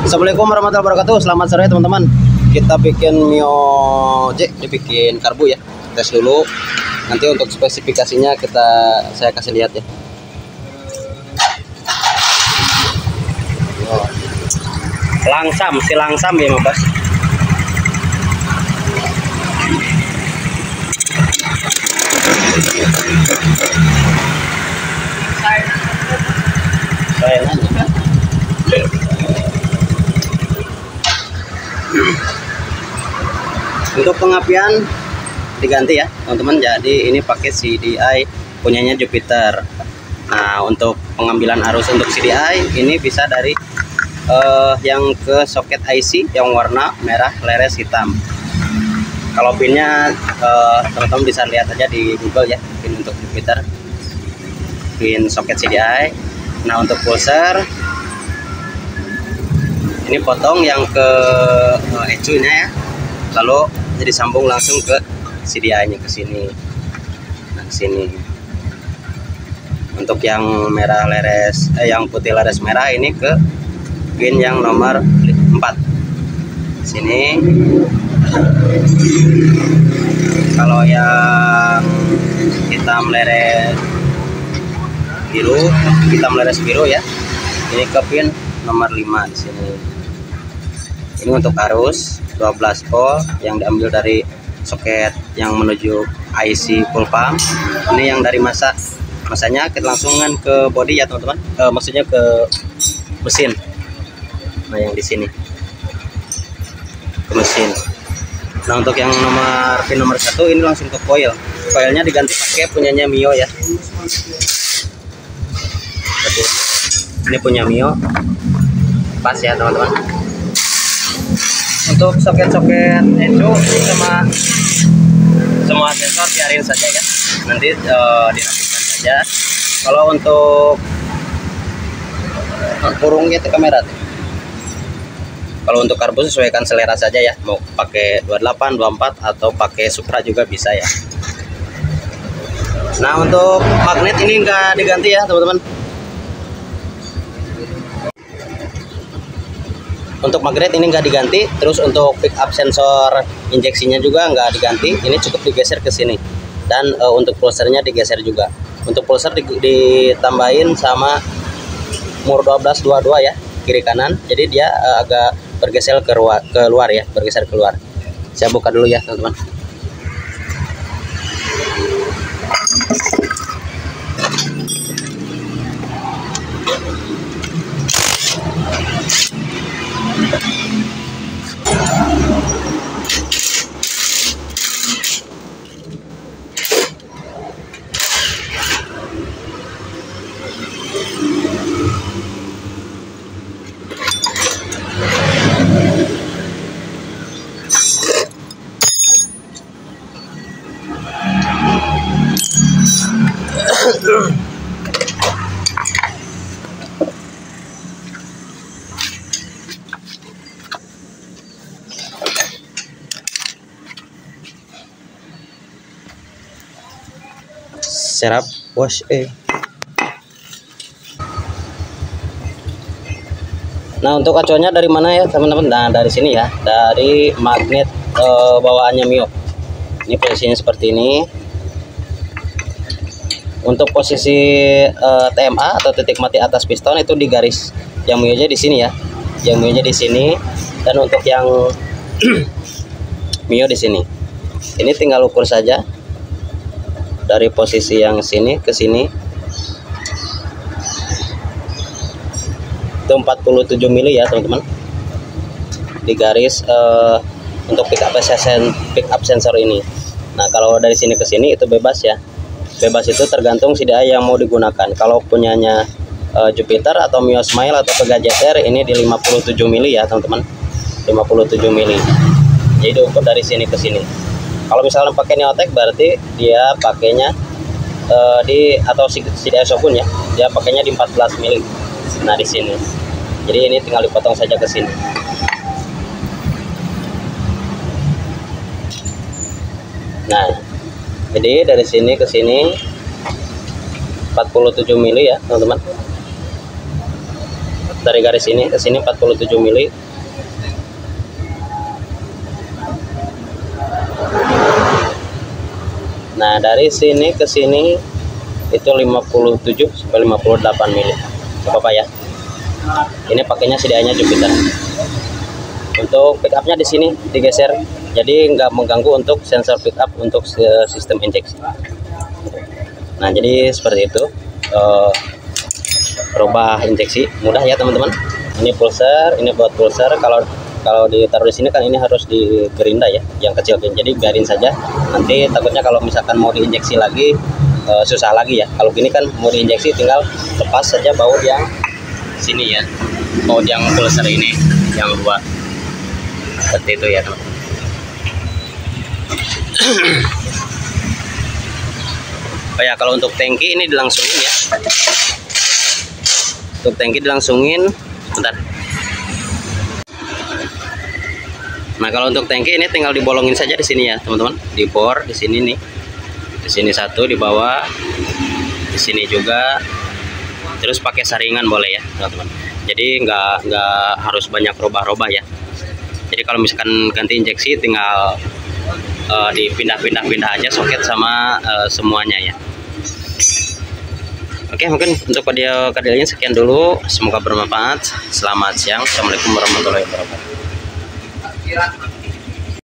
Assalamualaikum warahmatullahi wabarakatuh. Selamat sore teman-teman. Kita bikin Mio J, dibikin karbu ya. Tes dulu. Nanti untuk spesifikasinya kita saya kasih lihat ya. Langsam, si langsam ya, Mas. Saya nanya. Untuk pengapian diganti ya, teman-teman. Jadi ini pakai CDI punyanya Jupiter. Nah, untuk pengambilan arus untuk CDI ini bisa dari uh, yang ke soket IC yang warna merah leres hitam. Kalau pinnya teman teman-teman bisa lihat aja di Google ya, pin untuk Jupiter. Pin soket CDI. Nah, untuk pulser ini potong yang ke uh, ECU-nya ya. Lalu jadi sambung langsung ke CDI-nya ke sini. Nah, ke sini. Untuk yang merah leres eh yang putih leres merah ini ke pin yang nomor 4. Sini. Kalau yang hitam leres biru, hitam leres biru ya. Ini ke pin nomor 5 di sini. Ini untuk arus 12 volt yang diambil dari soket yang menuju IC full pump. Ini yang dari masa masanya kita langsungkan ke body ya teman-teman. E, maksudnya ke mesin. Nah yang di sini. Ke mesin. Nah untuk yang nomor pin nomor satu ini langsung ke coil coilnya diganti pakai punyanya Mio ya. Ini punya Mio. Pas ya teman-teman untuk soket-soket ECU sama semua sensor biarin saja ya. Nanti uh, dirapikan saja. Kalau untuk kurungnya itu kamera tuh. kalau untuk karbu sesuaikan selera saja ya. Mau pakai 28 24 atau pakai Supra juga bisa ya. Nah untuk magnet ini enggak diganti ya teman-teman untuk magnet ini enggak diganti terus untuk pick up sensor injeksinya juga enggak diganti. Ini cukup digeser ke sini. Dan uh, untuk pulsernya digeser juga. Untuk pulser di, ditambahin sama mur 1222 ya kiri kanan. Jadi dia uh, agak bergeser ke luar, ke luar ya bergeser keluar saya buka dulu ya teman-teman serap wash eh Nah untuk acuannya dari mana ya teman-teman? Nah dari sini ya, dari magnet e, bawaannya Mio. Ini posisinya seperti ini. Untuk posisi e, TMA atau titik mati atas piston itu di garis yang Mio di sini ya, yang Mio di sini. Dan untuk yang Mio di sini, ini tinggal ukur saja dari posisi yang sini ke sini. Itu 47 mili ya teman-teman. Di garis uh, untuk pick up sensor pick up sensor ini. Nah kalau dari sini ke sini itu bebas ya. Bebas itu tergantung CDI yang mau digunakan. Kalau punyanya uh, Jupiter atau Mio Smile atau Pega JTR ini di 57 mili ya teman-teman. 57 mili. Jadi diukur dari sini ke sini kalau misalnya pakai neotek berarti dia pakainya uh, di atau si, si pun ya dia pakainya di 14 mili. Nah di sini. Jadi ini tinggal dipotong saja ke sini. Nah jadi dari sini ke sini 47 mili ya teman-teman. Dari garis ini ke sini 47 mili nah dari sini ke sini itu 57 sampai 58 mili. Apa apa ya. Ini pakainya sedianya Jupiter. Untuk pickupnya di sini digeser. Jadi nggak mengganggu untuk sensor pickup untuk sistem injeksi. Nah jadi seperti itu. Uh, rubah injeksi. Mudah ya teman-teman. Ini pulser ini buat pulser. Kalau kalau ditaruh di sini kan ini harus digerinda ya yang kecil. Jadi biarin saja. Nanti takutnya kalau misalkan mau diinjeksi lagi e, susah lagi ya. Kalau gini kan mau diinjeksi tinggal lepas saja baut yang sini ya. Baut yang pulser ini yang dua. Seperti itu ya teman oh ya kalau untuk tangki ini dilangsungin ya. Untuk tangki dilangsungin bentar nah kalau untuk tangki ini tinggal dibolongin saja di sini ya teman-teman. Di bor di sini nih. Di sini satu di bawah. Di sini juga. Terus pakai saringan boleh ya teman-teman. Jadi nggak nggak harus banyak robah-robah ya. Jadi kalau misalkan ganti injeksi tinggal uh, dipindah-pindah-pindah aja soket sama uh, semuanya ya. Oke mungkin untuk video kali ini sekian dulu. Semoga bermanfaat. Selamat siang. Assalamualaikum warahmatullahi wabarakatuh 给他尝